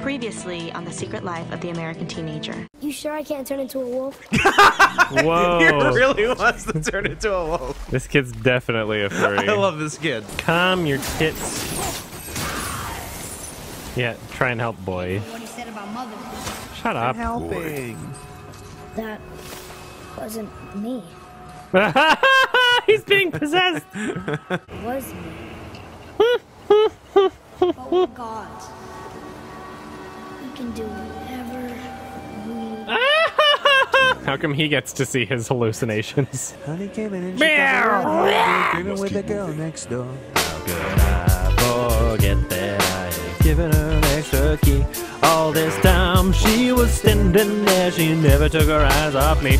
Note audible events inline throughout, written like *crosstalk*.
Previously on The Secret Life of the American Teenager. You sure I can't turn into a wolf? *laughs* Whoa. He really wants to turn into a wolf. This kid's definitely a furry. I love this kid. Calm your tits. Yeah, try and help, boy. What he said about mother. Shut up. Helping. That wasn't me. *laughs* He's being possessed. It was me. *laughs* but we're gods. We can do whatever we How come he gets to see his hallucinations? Honey came in and Meow. drinking with the girl next door. forget that I had given her an extra key. All this time she was standing there, she never took her eyes off me.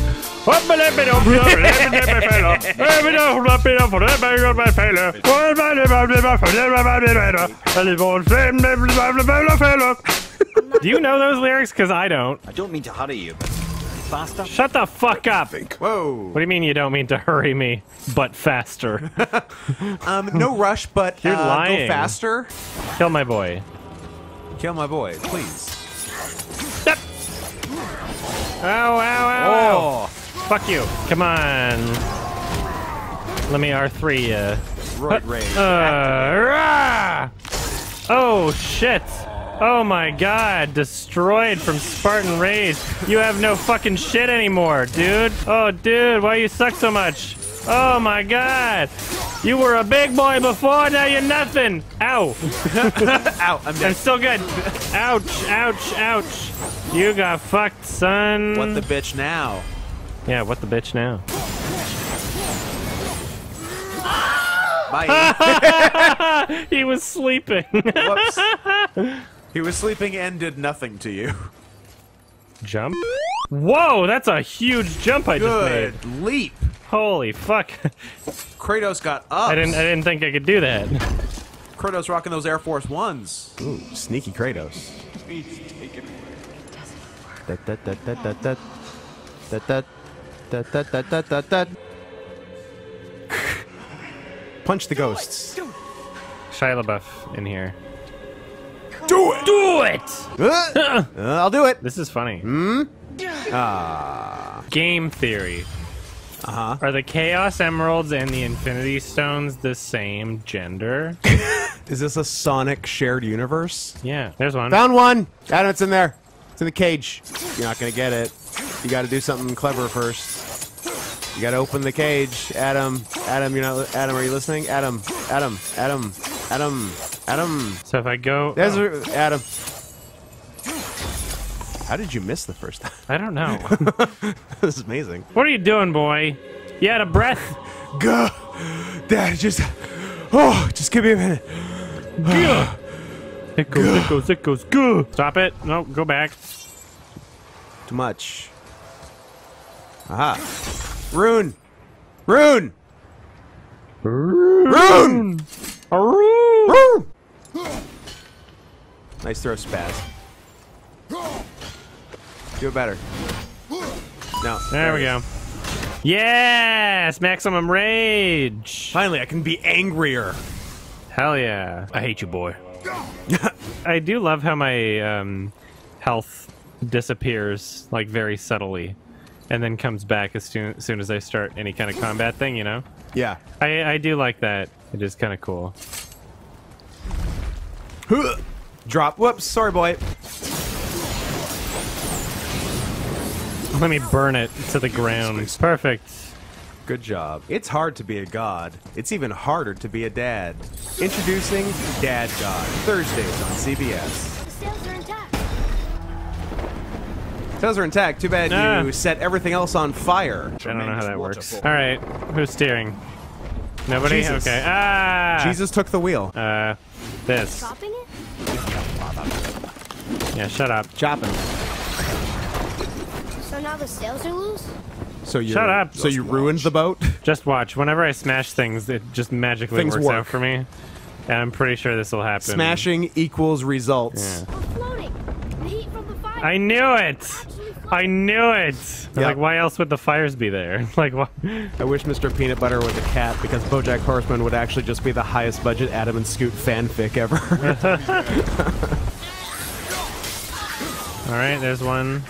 Do you know those lyrics? Because I don't. I don't mean to hurry you, but faster. Shut the fuck up. Whoa. What do you mean you don't mean to hurry me, but faster? *laughs* Um, no rush, but You're uh, lying. go faster. Kill my boy. Kill my boy, please. Ow, ow, ow, Oh, ow. Fuck you. Come on. Let me R3 uh. roid rage. Uh, rah! Oh shit! Oh my god, destroyed from Spartan Rage. You have no fucking shit anymore, dude. Oh dude, why you suck so much? Oh my god! You were a big boy before, now you're nothing! Ow! *laughs* Ow, I'm I'm dead. still good. Ouch, ouch, ouch. You got fucked, son. What the bitch now? Yeah, what the bitch now? Bye. *laughs* he was sleeping. Whoops. *laughs* He was sleeping and did nothing to you. jump? Whoa, that's a huge jump I just made. Good leap. Holy fuck. Kratos got up. I didn't I didn't think I could do that. Kratos rocking those Air Force Ones. Ooh, sneaky Kratos. Punch the ghosts. Shia LaBeouf in here. Do it. Do it! Uh, I'll do it. This is funny. Hmm? Ah. Game theory. Uh-huh. Are the Chaos Emeralds and the Infinity Stones the same gender? *laughs* Is this a Sonic shared universe? Yeah, there's one. Found one. Adam, it's in there. It's in the cage. You're not gonna get it. You got to do something clever first. You got to open the cage. Adam, Adam, you're not. Adam, are you listening? Adam, Adam, Adam, Adam, Adam. So if I go. There's oh, a- Adam. How did you miss the first time? I don't know. *laughs* this is amazing. what are you doing, boy? You out of breath? Go, Dad. Just, oh, just give me a minute. It goes, it goes, it goes. Go! Stop it. No, go back. Too much. Aha. Rune. Rune. Rune. Rune. Nice throw, Spaz. Do it better. No. There we go. Yes! Maximum rage! Finally, I can be angrier. Hell yeah. I hate you, boy. *laughs* I do love how my um, health disappears, like, very subtly, and then comes back as soon, as soon as I start any kind of combat thing, you know? Yeah. I, I do like that. It is kind of cool. Drop. Whoops. Sorry, boy. Let me burn it to the ground. Perfect. Good job. It's hard to be a god. It's even harder to be a dad. Introducing Dad God. Thursdays on CBS. The sails are intact. Those are intact. Too bad Ah. you set everything else on fire. I don't know how that works. All right, who's steering? Nobody. Jesus. Okay. Ah. Jesus took the wheel. Uh, this. Chopping it? Yeah. Shut up. Chopping. So now the sails are loose? So you Shut up. So you ruined the boat. *laughs* Just watch. Whenever I smash things, it just magically Things works work. out for me. And I'm pretty sure this will happen. Smashing equals results. Yeah. We're floating. The heat from the fire. I knew it. I knew it. I was Yeah. Like, why else would the fires be there? *laughs* like, what? I wish Mr. Peanut Butter was a cat because BoJack Horseman would actually just be the highest budget Adam and Scoot fanfic ever. *laughs* All right, there's one.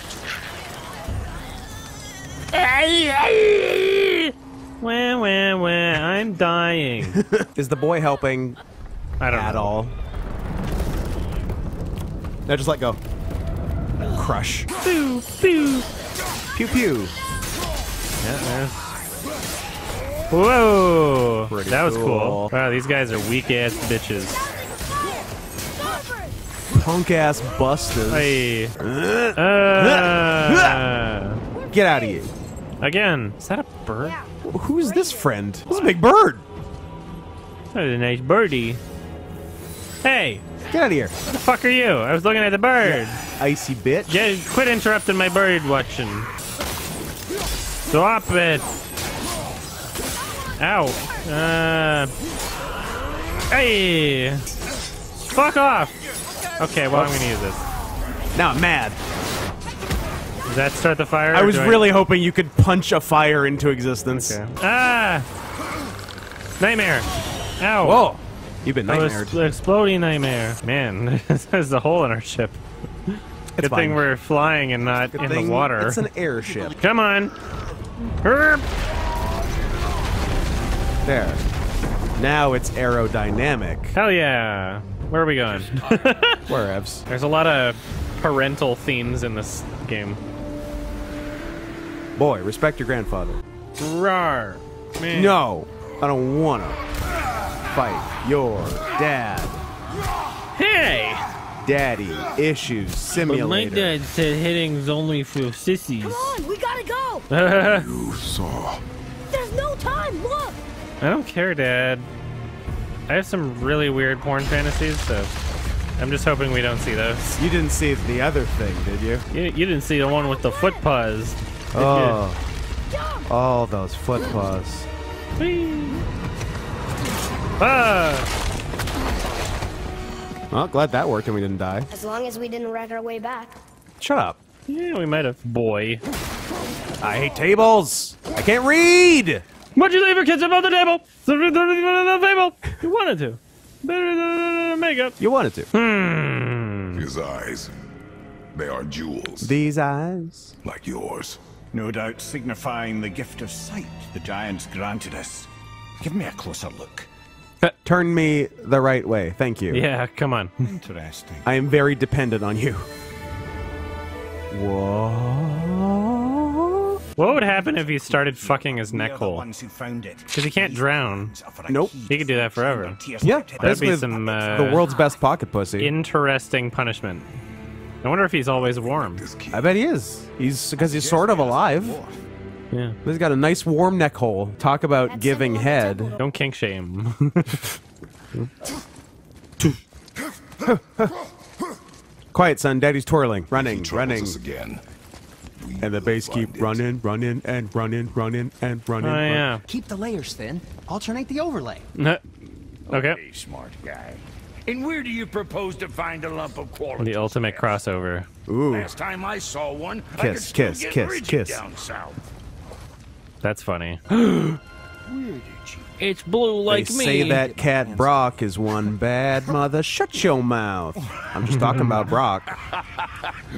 Wah, wah, wah, I'm dying. *laughs* Is the boy helping I don't at know. all? No, just let go. Crush. Pew, pew. Pew pew. Yeah. Whoa! Pretty that was cool. cool. Wow, these guys are weak ass bitches. Punk ass busters. Hey. Uh, Get out of here. again, is that a bird? Who's this friend? This is a big bird. That is a nice birdie. Hey, Get out of here. what the fuck are you? I was looking at the bird. Icy bitch. Get, quit interrupting my bird watching. Stop it. Ow. Uh. Hey. Fuck off. Okay, well, I'm gonna use this. Now I'm mad. Does that start the fire? I was really hoping you could punch a fire into existence. Okay. Ah! Nightmare. Ow. Whoa. You've been That was exploding nightmare. Man, *laughs* there's a hole in our ship. It's Good thing we're flying and not Good in thing the water. It's an airship. Come on. Herp. There. Now it's aerodynamic. Hell yeah. Where are we going? *laughs* Wherevs. There's a lot of parental themes in this game. Boy, respect your grandfather. Rar. Man. No, I don't wanna fight your dad. Hey! Daddy issues simulator. My dad said hitting's only for sissies. Come on, we gotta go. I *laughs* You saw. There's no time. Look. I don't care, Dad. I have some really weird porn fantasies, so I'm just hoping we don't see those. You didn't see the other thing, did you? You, you didn't see the one with the foot paws. did you? Oh, all those foot paws. Whee! Ah! Well, glad that worked and we didn't die. As long as we didn't wreck our way back. Shut up. Yeah, we might have. Boy. I hate tables. I can't read. Why'd you leave your ketchup on the table? Something the table. You wanted to. Makeup. You wanted to. Hmm. His eyes. They are jewels. These eyes. like yours. No doubt signifying the gift of sight the giants granted us. Give me a closer look. Turn me the right way. Thank you. Yeah, come on. Interesting. I am very dependent on you. Whoa. What would happen if he started fucking his neck hole? ones who found it. Because he can't drown. Nope. He could do that forever. Yeah, That'd basically be some uh, the world's best pocket pussy. interesting punishment. I wonder if he's always warm. I bet he is. He's because he's sort of alive. Yeah. He's got a nice warm neck hole. Talk about That's giving head. Don't kink shame. *laughs* Quiet, son. Daddy's twirling, running, running, again. We and the will bass keep running, running, and running, running, and running. oh run- yeah. Keep the layers thin. Alternate the overlay. *laughs* okay. Hey, smart guy. And where do you propose to find a lump of quality? The ultimate stuff? crossover. Ooh, Last time I saw one, I could still kiss, get kiss, rigid kiss. down south. That's funny. *gasps* *gasps* It's blue like they me. say that cat Brok is one bad mother. Shut your mouth. I'm just talking about *laughs* Brok.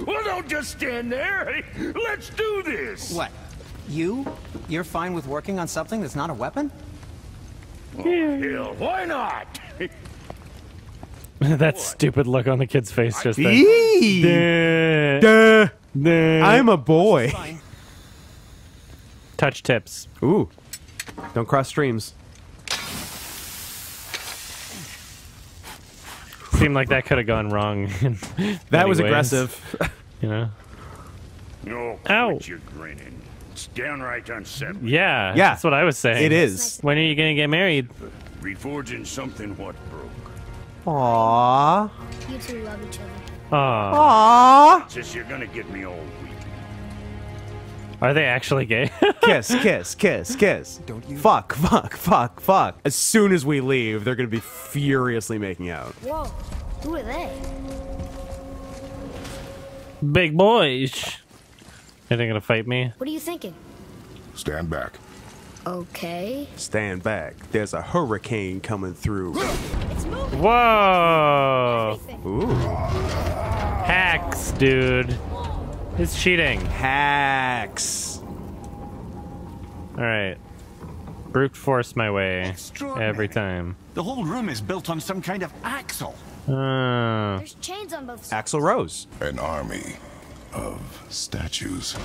Well, don't just stand there. Let's do this. What? You? You're fine with working on something that's not a weapon? Oh, hell, why not? *laughs* that stupid look on the kid's face just. Duh. Duh. Duh. I'm a boy. Touch tips. Ooh. Don't cross streams. Seemed like that could have gone wrong. *laughs* in That many was ways, aggressive. You know? No, Ow. quit your grinning. It's downright unsettling. Yeah. Yeah. That's what I was saying. it is. When are you gonna get married? Reforging something what broke. Aww. You two love each other. Aw. Aww. Since you're gonna get me all weak. Are they actually gay? *laughs* Kiss, kiss, kiss, kiss. Don't you- Fuck, fuck, fuck, fuck. As soon as we leave, they're gonna be furiously making out. Whoa. Who are they? Big boys. Are they gonna fight me? What are you thinking? Stand back. Okay. Stand back. There's a hurricane coming through. It's moving. Whoa! Ooh. Hacks, dude. It's cheating. Hacks. All right. Brute force my way every time. The whole room is built on some kind of axle. Uh, There's chains on both sides. Axl Rose. An army of statues.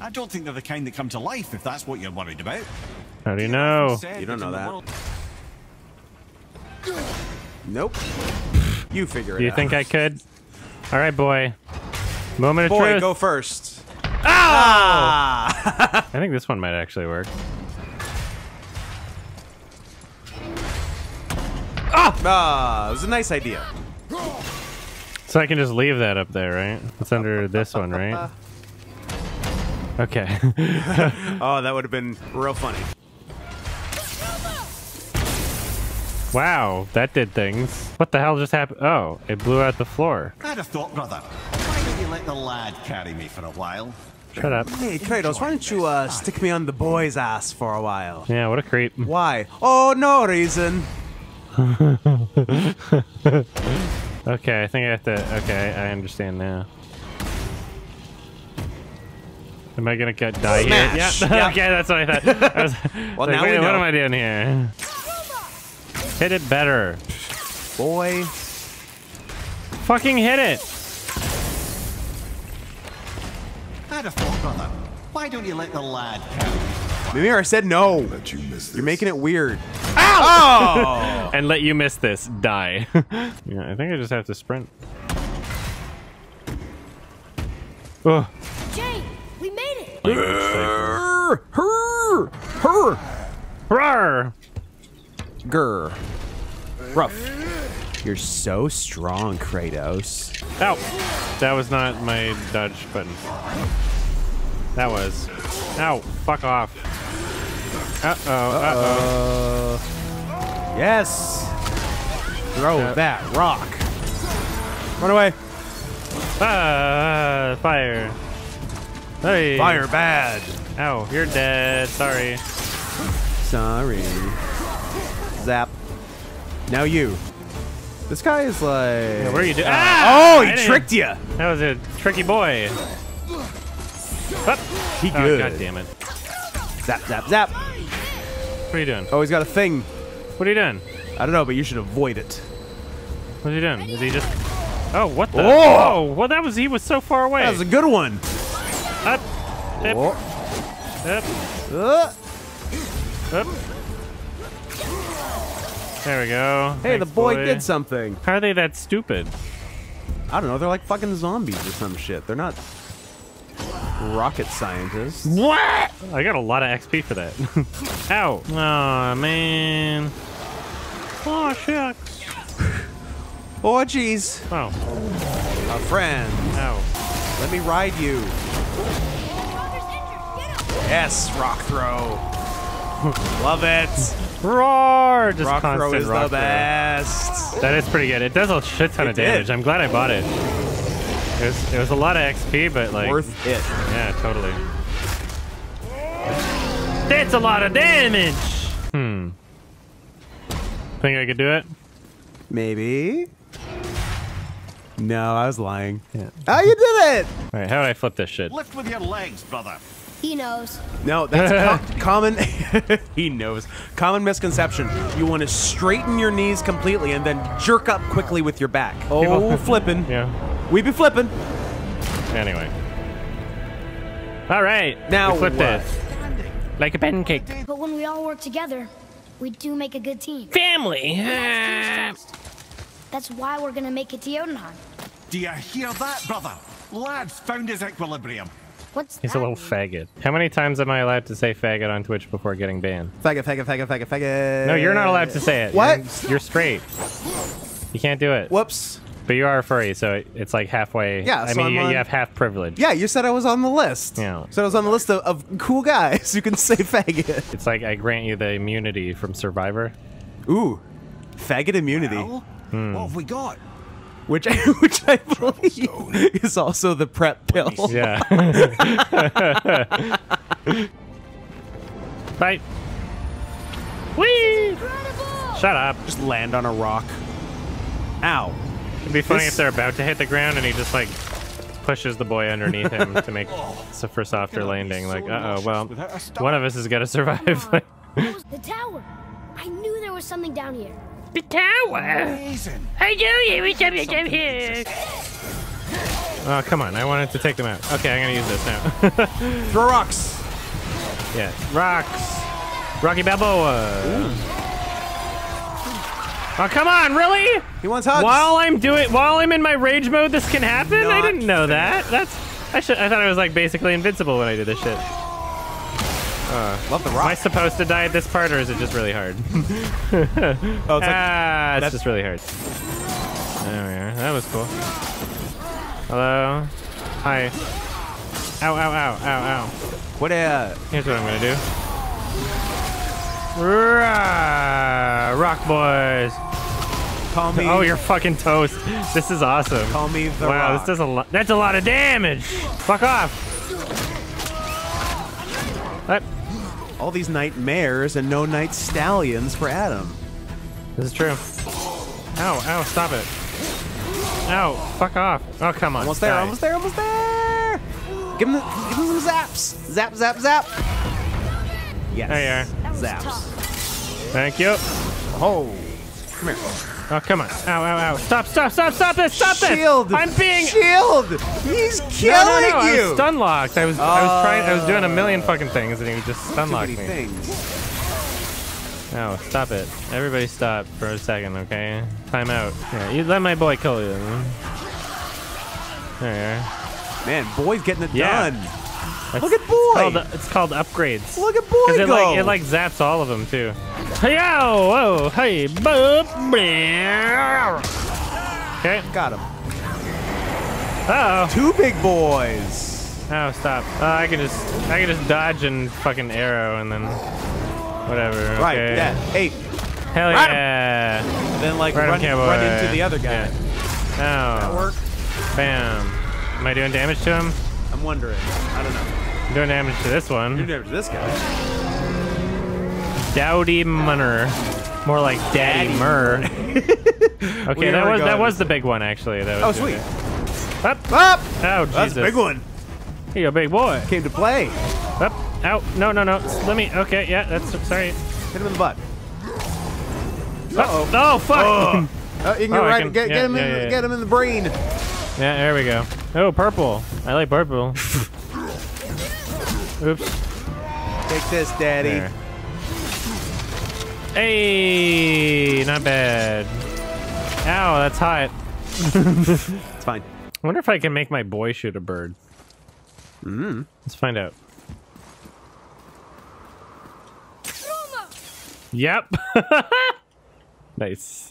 I don't think they're the kind that come to life, if that's what you're worried about. how do you know? You don't know that. Nope. You figure it out. Do you out. think I could? All right, boy. Moment of Boy, truth. go first. Ah! *laughs* I think this one might actually work. Ah, it was a nice idea. So I can just leave that up there, right? It's under this one, right? Okay. *laughs* Oh, that would have been real funny. wow, that did things. What the hell just happened? Oh, it blew out the floor. I'd have thought, brother. Why don't you let the lad carry me for a while? Shut up. Hey, Kratos, why don't you uh, stick me on the boy's ass for a while? Yeah, what a creep. Why? Oh, no reason. *laughs* Okay, I think I have to. Okay, I understand now. Am I gonna get die Smash. here? Yeah. *laughs* Yep. okay, that's what I thought. *laughs* I was Well, like, now wait, we what know. am I doing here? Hit it better. Boy. Fucking hit it. I'd have brother. Why don't you let the lad carry? Mimir, I said no. Let you miss this. You're making it weird. Oh! *laughs* And let you miss this. Die. *laughs* yeah, I think I just have to sprint. Oh. Jay, we made it. Her, her, her. Rawr! Grr. Rough. You're so strong, Kratos. Ow! That was not my dodge button. That was. Ow! Fuck off. Uh oh. Uh oh. Yes. Throw that rock. Run away. Ah! Fire. Hey. Fire bad. Ow! You're dead. Sorry. Sorry. Zap. Now you. This guy is like. What are you doing? oh, Ah! I he tricked you. That was a tricky boy. Up. He Oh, good. God damn it. Zap, zap, zap. What are you doing? Oh, he's got a thing. What are you doing? I don't know, but you should avoid it. What's he doing? Is he just? Oh, what the? Oh! Oh, well, that was he was so far away. That was a good one. Up, up, Oh. up, Uh, up. There we go. hey, the Thanks, boy, did something. How are they that stupid? I don't know. They're like fucking zombies or some shit. They're not rocket scientists. What? I got a lot of XP for that. *laughs* Ow. Oh man. Oh shucks. Oh, jeez. Oh. A friend. Ow. Let me ride you. Yes, rock throw. Love it. Roar! Just rock constant throw is rock the throw. best. That is pretty good. It does a shit ton It of damage. did. I'm glad I bought it. It was, it was a lot of XP, but like Worth it. Yeah, totally. That's a lot of damage. Hmm. Think I could do it? Maybe. No, I was lying. Yeah. Oh, you did it! All right, how do I flip this shit? Lift with your legs, brother. He knows. No, that's *laughs* co- common. *laughs* he knows. Common misconception. You want to straighten your knees completely and then jerk up quickly with your back. Oh, People- flipping. *laughs* Yeah. We be flipping. Anyway. All right. Now we flip what? this like a pancake. But when we all work together, we do make a good team. Family. That's ah. why we're gonna make it to Jotunheim. Do you hear that, brother? Lad's found his equilibrium. What's He's that a little mean? faggot. How many times am I allowed to say faggot on Twitch before getting banned? Faggot, faggot, faggot, faggot, faggot. No, you're not allowed to say it. What? You're, you're straight. You can't do it. Whoops. But you are a furry, so it- it's like halfway. Yeah, I so mean, you, on- you have half privilege. Yeah, you said I was on the list. Yeah. So I was on the list of, of cool guys who can say faggot. It's like I grant you the immunity from Survivor. Ooh. Faggot immunity. Well, Hmm. what have we got? Which I, *laughs* which I believe is also the prep pill. Yeah. *laughs* Fight. Whee! Shut up. Just land on a rock. Ow. It'd be funny This- if they're about to hit the ground and he just like pushes the boy underneath him to make *laughs* so for softer landing. Like, uh oh, well, one of us is gonna survive. That was the tower. I knew there was something down here. The tower. I knew you was something down here. Oh come on! I wanted to take them out. Okay, I'm gonna use this now. *laughs* Throw rocks. yeah, rocks. Rocky Balboa. Oh come on! Really? He wants hugs. While I'm doing, while I'm in my rage mode, this can happen. I didn't know that. That's. I should. I thought I was like basically invincible when I did this shit. Love the Am I supposed to die at this part, or is it just really hard? *laughs* Oh, it's like ah, it's that's- just really hard. There we are. That was cool. Hello. Hi. Ow! Ow! Ow! Ow! Ow! what? Uh, Here's what I'm gonna do. Rah! Rock boys. call me. Oh, you're fucking toast. This is awesome. Call me the wow, rock. this does a lot. That's a lot of damage. Fuck off. What? All these nightmares and no night stallions for Adam. This is true. Ow, ow, stop it. Ow, fuck off. Oh, come on. Almost there. die. Almost there. Almost there. Give him, the, give him some zaps. Zap, zap, zap. Yes. There you are. Zaps. tough. Thank you. Oh. Come here. Oh, come on. Ow, ow, ow. Stop, stop, stop, stop this, stop this. Shield. I'm being. Shield. He's No, killing no, no. I you. was stun locked. I was, I was trying, I was doing a million ah. fucking things and he just stun locked me. things. No, stop it. Everybody stop for a second, okay? Time out. Yeah, you let my boy kill you. There you are. Man, boy's getting it Yeah. done. That's- Look at It's boy. called, it's called upgrades. Look at boy Because it go. like it like zaps all of them too. Hey yo, whoa, hey, boop, Okay. Got him. Uh Two big boys. oh. Oh, stop. Uh, I can just I can just dodge and fucking arrow and then whatever. Right. Yeah. Hey. Hell Right yeah. Then like Right run, run into the other guy. Yeah. Oh. Work. Bam. Am I doing damage to him? I'm wondering. I don't know. I'm doing damage to this You're one. damage to this guy. Dowdy Munner. More like Daddy, Daddy Murr. *laughs* okay, that was that was the big one actually. That Oh, was sweet. Up. Up. Oh, Jesus. That's a big one. Here you go, big boy. Came to play. Up. Ow. No, no, no. Let me. Okay, yeah, that's. Sorry. Hit him in the butt. Uh-oh. Oh, fuck. Oh. *laughs* Uh, you can Oh, go right. can- get, yeah, get him in. yeah, the, yeah. Get him in the brain. Yeah, there we go. Oh, purple. I like purple. *laughs* Oops. Take this, daddy. There. Hey, not bad. Ow, that's hot. *laughs* It's fine. I wonder if I can make my boy shoot a bird. Mm. Let's find out. Yep. *laughs* nice.